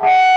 you